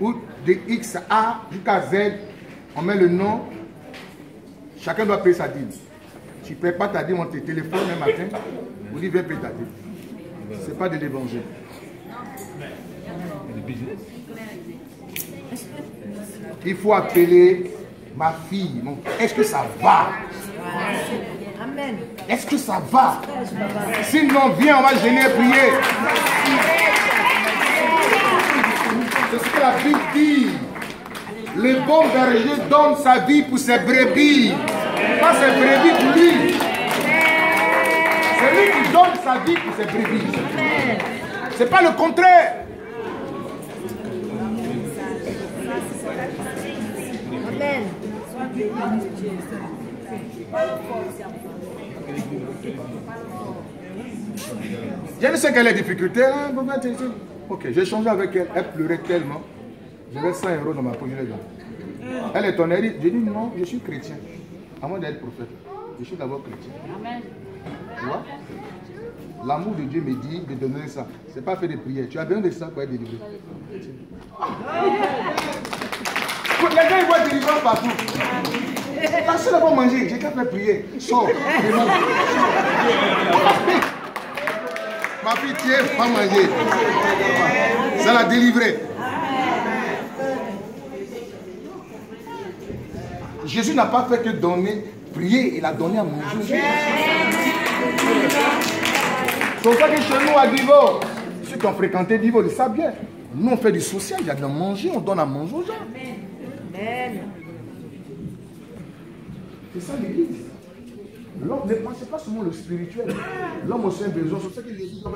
ou de X A jusqu'à Z, on met le nom, chacun doit payer sa dîme. Tu ne payes pas ta dîme, on te téléphone un matin, on dit viens payer ta dîme. Ce n'est pas de l'évangile. Il faut appeler ma fille. mon- Est-ce que ça va? Amen. Est-ce que ça va? Sinon, viens, on va gêner et prier. C'est ce que la Bible dit. Le bon berger donne sa vie pour ses brebis. Pas ses brebis pour lui. C'est lui qui donne sa vie pour ses brebis. C'est pas le contraire. Amen. Je ne sais quelle est la difficulté. hein, Ok, j'ai changé avec elle. Elle pleurait tellement. J'avais 100 euros dans ma poche. donné. Elle est dit, J'ai dit non, je suis chrétien. Moins d'être prophète. Je suis d'abord chrétien. Tu vois? L'amour de Dieu me dit de donner ça. Ce n'est pas fait de prière. Tu as besoin de ça pour être délivré. Les gens ils voient délivrance partout. La seule va manger. J'ai qu'à faire prier. Sors. Ma tiens, pas manger. Ça l'a délivré. Jésus n'a pas fait que donner, prier, il a donné à manger. C'est pour ça que chez nous à Divo, ceux qui ont fréquenté Divo, ils savent bien. Nous, on fait du social, il y a de manger, on donne à manger aux gens. C'est ça l'église. L'homme ne pensez pas seulement le spirituel. L'homme aussi a besoin. C'est ça que l'église doit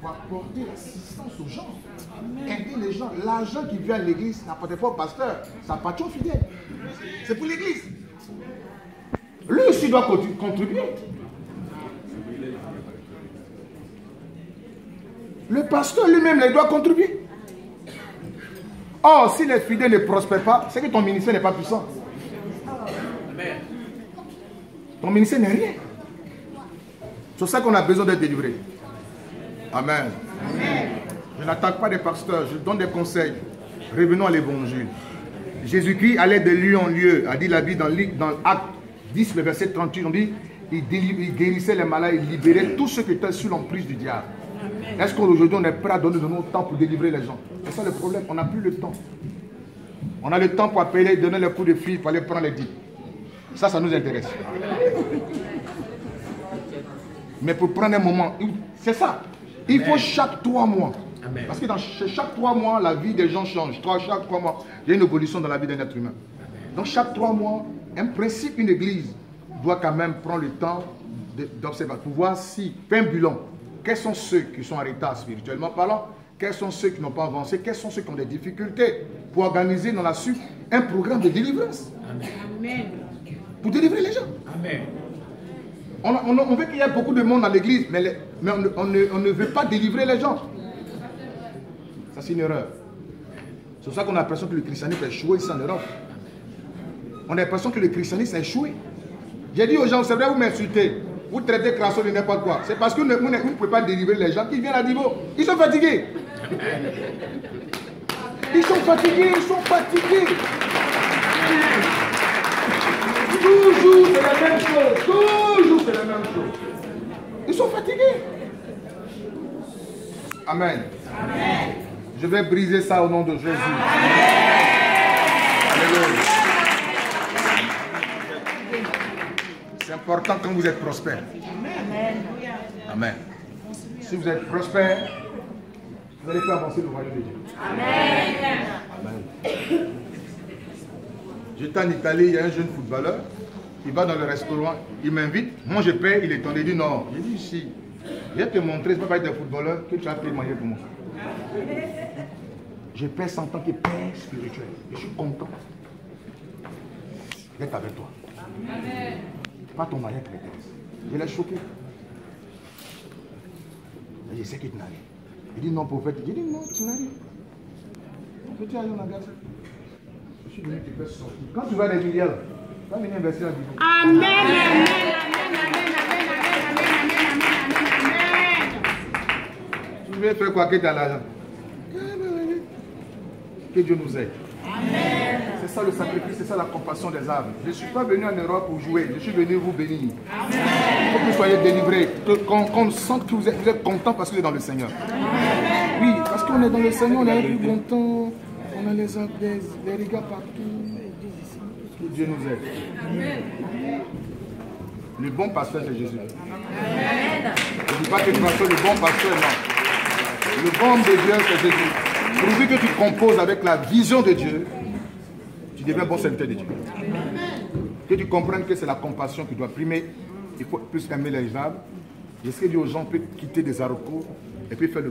pour apporter l'assistance aux gens. Aider les gens. L'argent qui vient à l'église n'appartient pas au pasteur. Ça appartient aux fidèles. C'est pour l'église. Lui aussi doit contribu- contribuer. Le pasteur lui-même doit contribuer. Or, si les fidèles ne prospèrent pas, c'est que ton ministère n'est pas puissant. Ton ministère n'est rien. C'est ça qu'on a besoin d'être délivré. Amen. Je n'attaque pas des pasteurs, je donne des conseils. Revenons à l'évangile. Jésus-Christ allait de lieu en lieu, a dit la Bible dans, l'I- dans Acte 10, le verset 38, on dit il, il guérissait les malades, il libérait tous ceux qui étaient sous l'emprise du diable. Est-ce qu'aujourd'hui on est prêt à donner de notre temps pour délivrer les gens? C'est ça le problème, on n'a plus le temps. On a le temps pour appeler, donner le coup de fil, pour aller prendre les dix. Ça, ça nous intéresse. Mais pour prendre un moment, c'est ça. Il faut chaque trois mois. Parce que dans ch- chaque trois mois, la vie des gens change. Trois, chaque trois mois, il y a une évolution dans la vie d'un être humain. Donc chaque trois mois, un principe, une église doit quand même prendre le temps d'observer, pour voir si, bilan. Quels sont ceux qui sont en retard spirituellement parlant? Quels sont ceux qui n'ont pas avancé? Quels sont ceux qui ont des difficultés Pour organiser dans la suite un programme de délivrance? Pour délivrer les gens. On, on- on veut qu'il y ait beaucoup de monde dans l'église, mais, les- mais on, ne- on ne, veut pas délivrer les gens. Ça, c'est une erreur. C'est pour ça qu'on a l'impression que le christianisme est échoué ici en Europe. On a l'impression que le christianisme est échoué. J'ai dit aux gens, c'est vrai, vous m'insultez. Vous traitez crasso de n'importe quoi. C'est parce que vous ne, vous ne- vous ne pouvez pas délivrer les gens qui viennent à Divo. Ils sont fatigués. Ils sont fatigués, ils sont fatigués. Toujours c'est la même chose. Toujours c'est la même chose. Ils sont fatigués. Amen. Je vais briser ça au nom de Jésus. C'est important quand vous êtes prospère. Amen. Si vous êtes prospère, vous allez faire avancer le royaume de Dieu. Amen. J'étais en Italie, il y a un jeune footballeur, il va dans le restaurant, il m'invite, moi je paye, il est tombé, il dit non. J'ai dit si, je vais te montrer, ce pas être un footballeur que tu as payé manger pour moi. Je paie en tant que père spirituel. Je suis content d'être avec toi. Pas ton mari prêtresse. Je l'ai choqué. Je sais qu'il n'a rien. Il dit non, prophète. J'ai dit non, tu n'as rien. Petit aller en sortir. Quand tu vas à l'église, tu vas venir investir à Dieu. Amen, amen, amen, amen, amen, amen, amen, amen, amen, amen. Tu veux faire quoi? Que tu as l'argent Que Dieu nous aide. C'est ça le sacrifice, c'est ça la compassion des âmes. Je ne suis pas venu en Europe pour jouer, je suis venu vous bénir. Il faut que vous soyez délivrés, qu'on qu'on sente que vous êtes, vous êtes content parce que vous êtes dans le Seigneur. Oui, parce qu'on est dans le Seigneur, on est plus content, on a les, les, les regards partout. Que Dieu nous aide. Le bon pasteur, c'est Jésus. Je ne dis pas que le pasteur, le bon pasteur, non. Le bon de Dieu, c'est Jésus. Pourvu que tu composes avec la vision de Dieu, tu deviens bon serviteur de Dieu. Que tu comprennes que c'est la compassion qui doit primer. Il faut plus aimer les gens. Et ce que dit aux gens peut quitter des aéroports et puis faire le